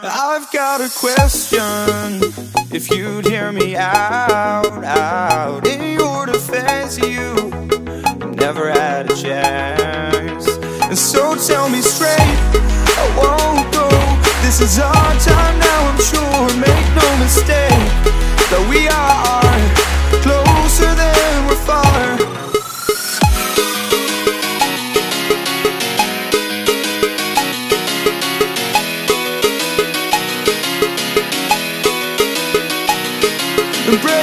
I've got a question. If you'd hear me out, out In your defense, you never had a chance. And so tell me straight, I won't go. This is our time Brace